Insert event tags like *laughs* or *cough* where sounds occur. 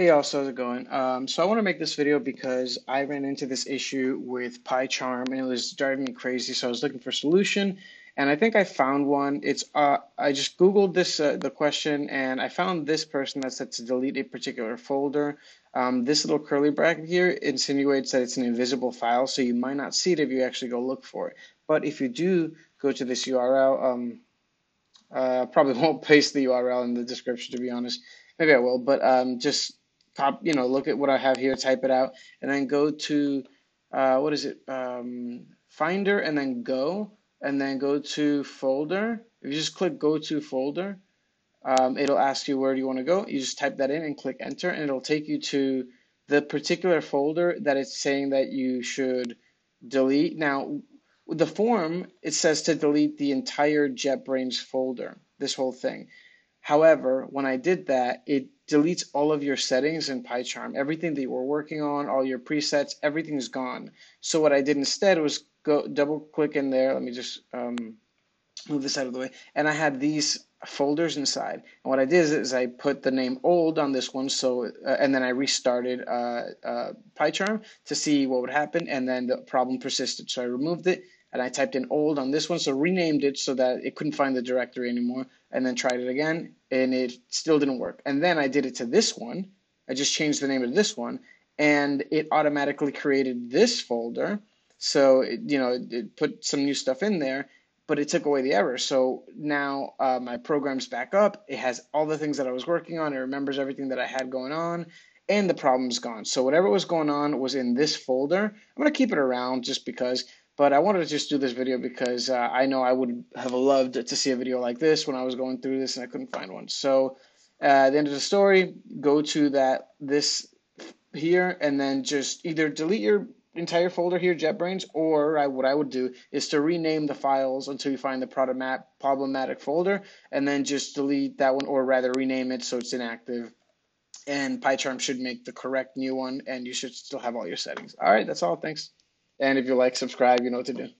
Hey y'all, how's it going? Um, so I want to make this video because I ran into this issue with PyCharm and it was driving me crazy. So I was looking for a solution, and I think I found one. It's uh, I just googled this uh, the question and I found this person that said to delete a particular folder. Um, this little curly bracket here insinuates that it's an invisible file, so you might not see it if you actually go look for it. But if you do go to this URL, um, uh, probably *laughs* won't paste the URL in the description to be honest. Maybe I will, but um, just cop, you know, look at what I have here, type it out, and then go to, uh, what is it, um, Finder, and then Go, and then go to Folder. If you just click Go to Folder, um, it'll ask you where do you want to go. You just type that in and click Enter, and it'll take you to the particular folder that it's saying that you should delete. Now, the form, it says to delete the entire JetBrains folder, this whole thing. However, when I did that, it deletes all of your settings in PyCharm. Everything that you were working on, all your presets, everything's gone. So what I did instead was go double click in there. Let me just um, move this out of the way. And I had these folders inside. And what I did is, is I put the name old on this one. So, uh, and then I restarted uh, uh, PyCharm to see what would happen. And then the problem persisted. So I removed it and I typed in old on this one, so renamed it so that it couldn't find the directory anymore, and then tried it again, and it still didn't work. And then I did it to this one. I just changed the name of this one, and it automatically created this folder. So it, you know, it put some new stuff in there, but it took away the error. So now uh, my program's back up. It has all the things that I was working on. It remembers everything that I had going on, and the problem's gone. So whatever was going on was in this folder. I'm gonna keep it around just because but I wanted to just do this video because uh, I know I would have loved to see a video like this when I was going through this and I couldn't find one. So uh, the end of the story, go to that this here and then just either delete your entire folder here, JetBrains, or I, what I would do is to rename the files until you find the problematic folder and then just delete that one or rather rename it so it's inactive and PyCharm should make the correct new one and you should still have all your settings. All right, that's all. Thanks. And if you like, subscribe, you know what to do.